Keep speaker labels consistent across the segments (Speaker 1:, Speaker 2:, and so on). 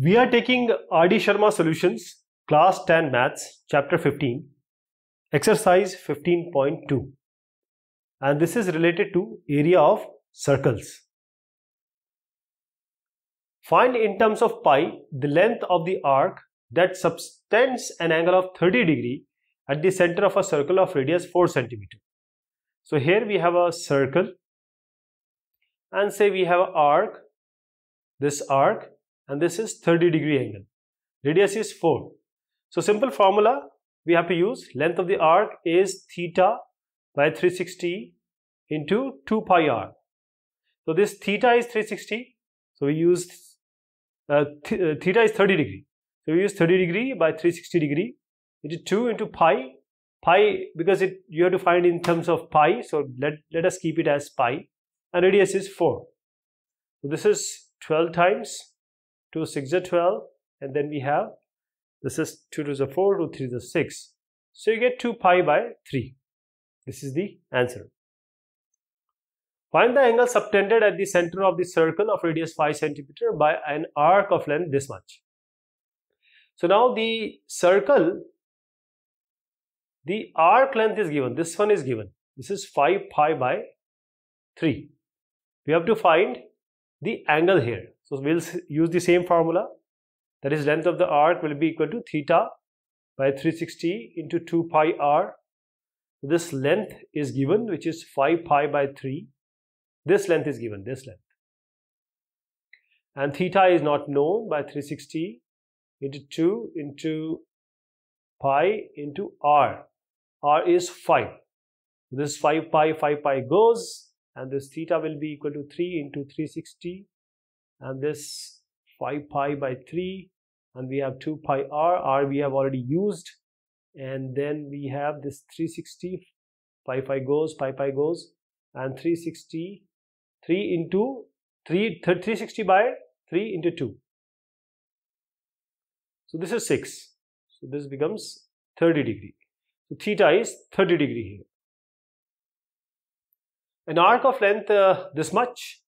Speaker 1: We are taking R.D. Sharma Solutions, Class 10 Maths, Chapter 15, Exercise 15.2. And this is related to area of circles. Find in terms of pi the length of the arc that subtends an angle of 30 degree at the center of a circle of radius 4 centimeter. So here we have a circle and say we have an arc, this arc and this is 30 degree angle. Radius is 4. So simple formula we have to use length of the arc is theta by 360 into 2 pi r. So this theta is 360. So we use uh, th uh, theta is 30 degree. So we use 30 degree by 360 degree into 2 into pi. Pi because it you have to find in terms of pi. So let, let us keep it as pi and radius is 4. So this is 12 times 2 6 are 12 and then we have this is 2 to the 4 2 3 to the 6 so you get 2 pi by 3 this is the answer. Find the angle subtended at the center of the circle of radius 5 centimeter by an arc of length this much. So now the circle the arc length is given. This one is given. This is 5 pi by 3 we have to find the angle here so we'll use the same formula that is length of the arc will be equal to theta by 360 into 2 pi r. This length is given which is 5 pi by 3. This length is given, this length. And theta is not known by 360 into 2 into pi into r. r is 5. This 5 pi, 5 pi goes and this theta will be equal to 3 into 360 and this 5 pi by 3 and we have 2 pi r r we have already used. And then we have this 360 pi pi goes pi pi goes. And 360 3 into 3 360 by 3 into 2 so this is 6 so this becomes 30 degree. So theta is 30 degree here. An arc of length uh, this much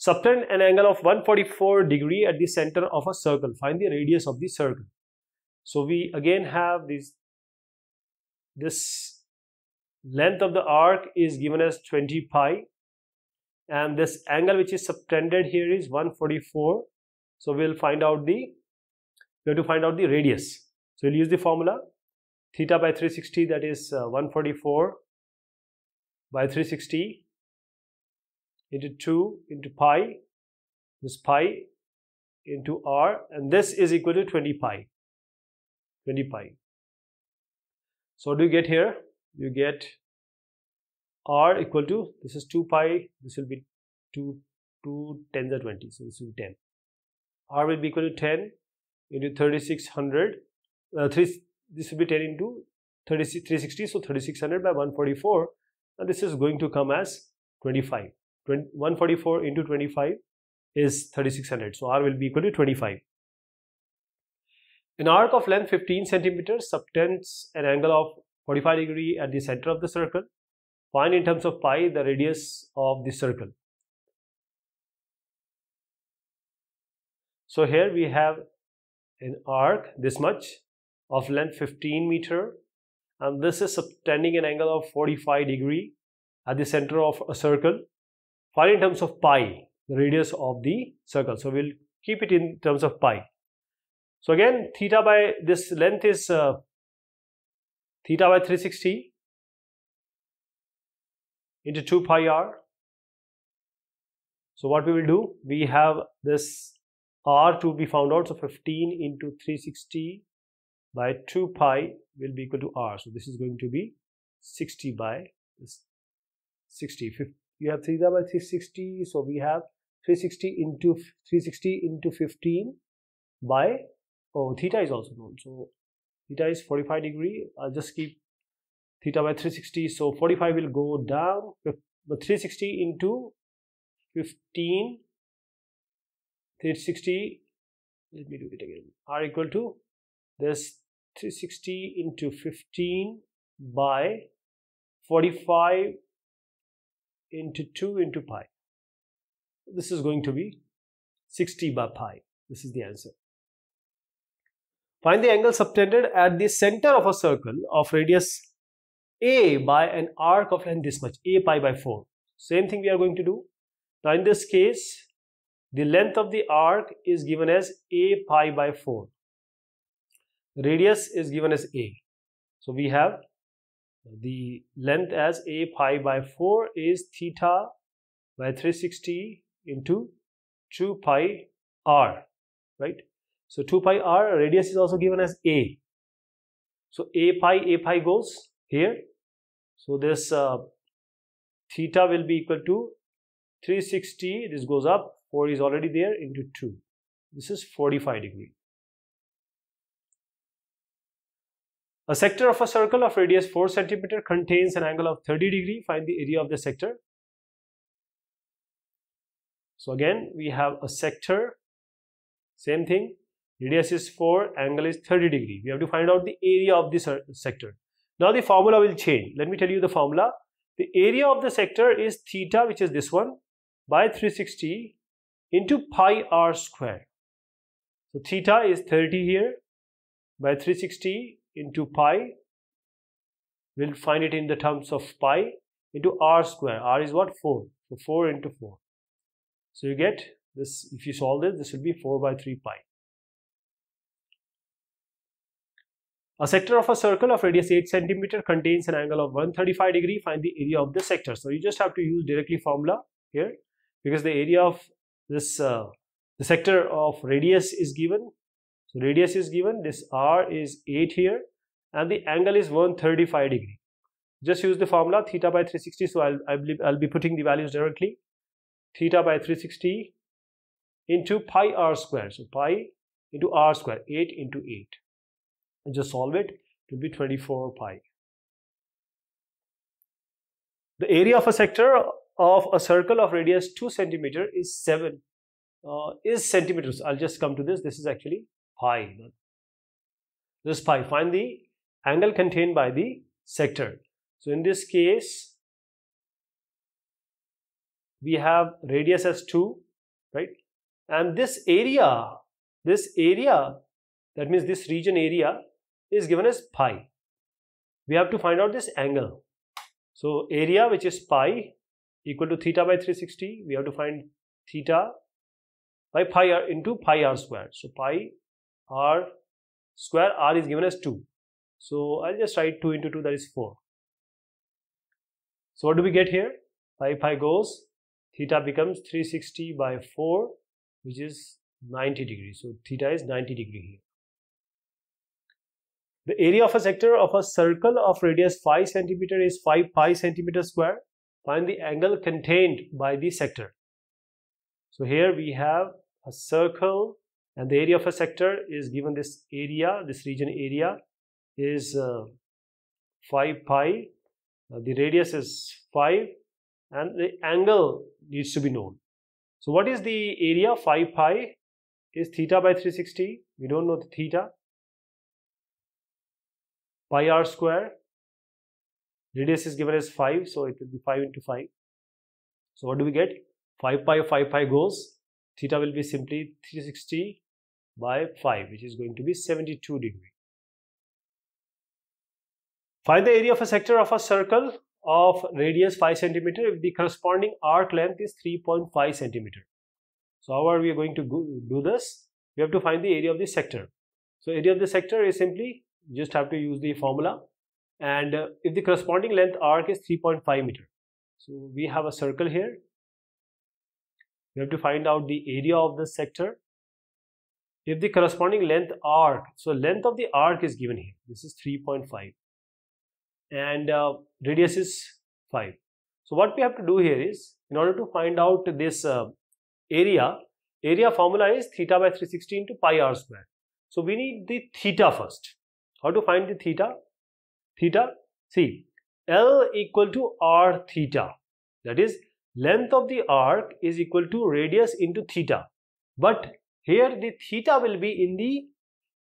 Speaker 1: Subtend an angle of 144 degree at the center of a circle. Find the radius of the circle. So we again have this, this length of the arc is given as 20 pi and this angle which is subtended here is 144. So we'll find out the, we have to find out the radius. So we'll use the formula theta by 360 that is uh, 144 by 360 into 2 into pi, this pi into r and this is equal to 20 pi, 20 pi. So what do you get here? You get r equal to, this is 2 pi, this will be 2, 2 tens are 20, so this will be 10. r will be equal to 10 into 3600, uh, 3, this will be 10 into 360, so 3600 by 144 and this is going to come as 25. 144 into 25 is 3600 so r will be equal to 25 an arc of length 15 centimeters subtends an angle of 45 degree at the center of the circle. Find in terms of pi the radius of the circle. So here we have an arc this much of length 15 meter and this is subtending an angle of 45 degree at the center of a circle find in terms of pi the radius of the circle. So we'll keep it in terms of pi. So again theta by this length is uh, theta by 360 into 2 pi r. So what we will do we have this r to be found out. So 15 into 360 by 2 pi will be equal to r. So this is going to be 60 by this 60 50 you have theta by 360 so we have 360 into 360 into 15 by oh theta is also known. So theta is 45 degree. I'll just keep theta by 360 so 45 will go down. But 360 into 15 360 let me do it again. R equal to this 360 into 15 by 45 into 2 into pi. This is going to be 60 by pi. This is the answer. Find the angle subtended at the center of a circle of radius a by an arc of length this much, a pi by 4. Same thing we are going to do. Now in this case, the length of the arc is given as a pi by 4. Radius is given as a. So we have the length as a pi by 4 is theta by 360 into 2 pi r, right? So 2 pi r radius is also given as a. So a pi a pi goes here. So this uh, theta will be equal to 360. This goes up. 4 is already there into 2. This is 45 degree. A sector of a circle of radius 4 centimeter contains an angle of 30 degree. Find the area of the sector. So again, we have a sector. Same thing radius is 4 angle is 30 degree we have to find out the area of this sector now the formula will change let me tell you the formula the area of the sector is theta which is this one by 360 into pi r square so theta is 30 here by 360 into pi we'll find it in the terms of pi into r square r is what 4 so 4 into 4 so you get this if you solve this this will be 4 by 3 pi A sector of a circle of radius 8 centimeter contains an angle of 135 degree. Find the area of the sector. So you just have to use directly formula here because the area of this uh, the sector of radius is given. So radius is given. This r is 8 here and the angle is 135 degree. Just use the formula theta by 360. So I'll, I'll, be, I'll be putting the values directly. Theta by 360 into pi r square. So pi into r square 8 into 8 and just solve it, it will be 24 pi. The area of a sector of a circle of radius 2 centimeter is 7 uh, is centimeters. I'll just come to this. This is actually pi. This pi. Find the angle contained by the sector. So in this case, we have radius as 2, right? And this area, this area, that means this region area is given as pi. We have to find out this angle. So area which is pi equal to theta by 360. We have to find theta by pi r into pi r square. So pi r square r is given as 2. So I'll just write 2 into 2 that is 4. So what do we get here? Pi pi goes theta becomes 360 by 4 which is 90 degrees. So theta is 90 degree here. The area of a sector of a circle of radius 5 centimeter is 5 pi centimeter square. Find the angle contained by the sector. So here we have a circle and the area of a sector is given this area, this region area is uh, 5 pi. Uh, the radius is 5 and the angle needs to be known. So what is the area? 5 pi is theta by 360. We don't know the theta pi r square radius is given as 5 so it will be 5 into 5 so what do we get 5 pi 5 pi goes theta will be simply 360 by 5 which is going to be 72 degree. Find the area of a sector of a circle of radius 5 centimeter if the corresponding arc length is 3.5 centimeter. So how are we going to do this? We have to find the area of the sector. So area of the sector is simply just have to use the formula. And uh, if the corresponding length arc is 3.5 meter. So we have a circle here we have to find out the area of the sector. If the corresponding length arc so length of the arc is given here. This is 3.5 and uh, radius is 5 so what we have to do here is in order to find out this uh, area area formula is theta by 360 into pi r square. So we need the theta first. How to find the theta? Theta, see, L equal to R theta. That is, length of the arc is equal to radius into theta. But here the theta will be in the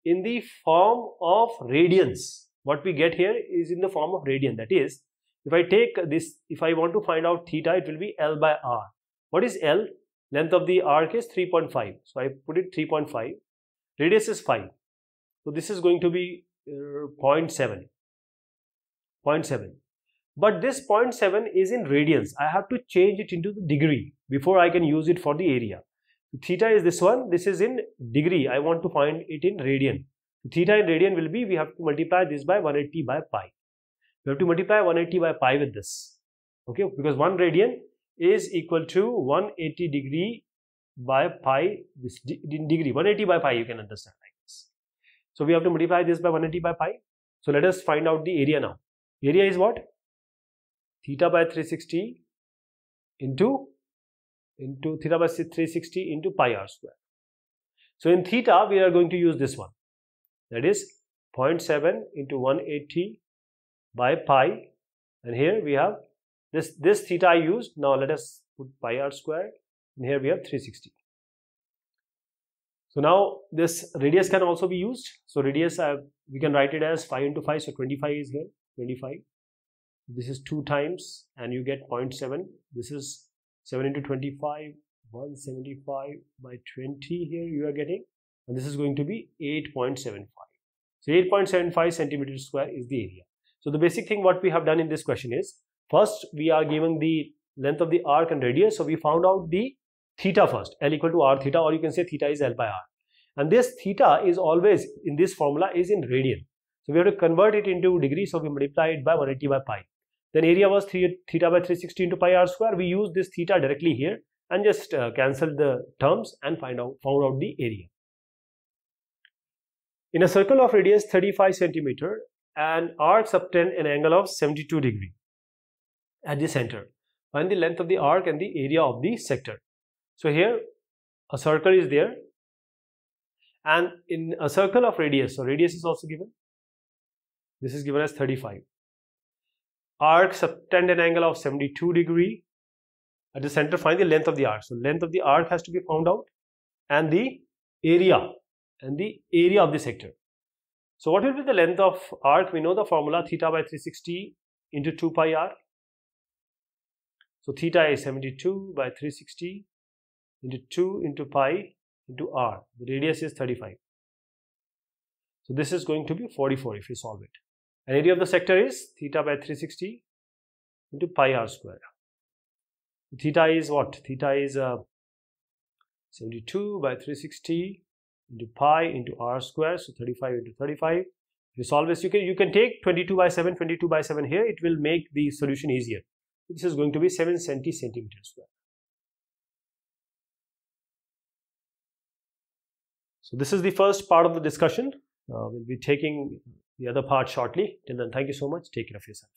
Speaker 1: in the form of radians. What we get here is in the form of radian. That is, if I take this, if I want to find out theta, it will be L by R. What is L? Length of the arc is 3.5. So I put it 3.5. Radius is 5. So this is going to be uh, 0.7. 0.7. But this 0.7 is in radians. I have to change it into the degree before I can use it for the area. Theta is this one. This is in degree. I want to find it in radian. Theta in radian will be, we have to multiply this by 180 by pi. We have to multiply 180 by pi with this. Okay, because 1 radian is equal to 180 degree by pi, this degree, 180 by pi you can understand like this. So we have to multiply this by 180 by pi. So let us find out the area now. Area is what? Theta by 360 into into theta by 360 into pi r square. So in theta we are going to use this one. That is 0.7 into 180 by pi. And here we have this this theta I used. Now let us put pi r square. And here we have 360 so now this radius can also be used. So radius uh, we can write it as 5 into 5 so 25 is here. 25 this is 2 times and you get 0.7 this is 7 into 25 175 by 20 here you are getting. And this is going to be 8.75 so 8.75 centimeters square is the area. So the basic thing what we have done in this question is first we are given the length of the arc and radius. So we found out the theta first l equal to r theta or you can say theta is l by r. And this theta is always in this formula is in radian. So we have to convert it into degrees so we multiply it by 180 by pi then area was 3 theta by 360 into pi r square we use this theta directly here and just uh, cancel the terms and find out found out the area in a circle of radius 35 centimeter an arc subtend an angle of 72 degree at the center. Find the length of the arc and the area of the sector. So here a circle is there and in a circle of radius, so radius is also given. This is given as 35. Arc subtend an angle of 72 degree. At the center find the length of the arc. So length of the arc has to be found out and the area and the area of the sector. So what will be the length of arc? We know the formula theta by 360 into 2 pi r. So theta is 72 by 360 into 2 into pi into r. The radius is 35. So this is going to be 44 if you solve it. Area of the sector is theta by 360 into pi r square. Theta is what? Theta is uh, 72 by 360 into pi into r square so 35 into 35 if you solve this you can you can take 22 by 7 22 by 7 here. It will make the solution easier. This is going to be 7 centi centimeters square. So this is the first part of the discussion. Uh, we'll be taking the other part shortly. Till then thank you so much. Take care of yourself